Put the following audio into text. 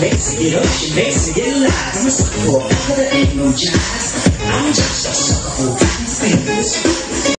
makes it up, she makes it get alive. I'm a sucker for, but there ain't no jive. I'm just a sucker for fingers.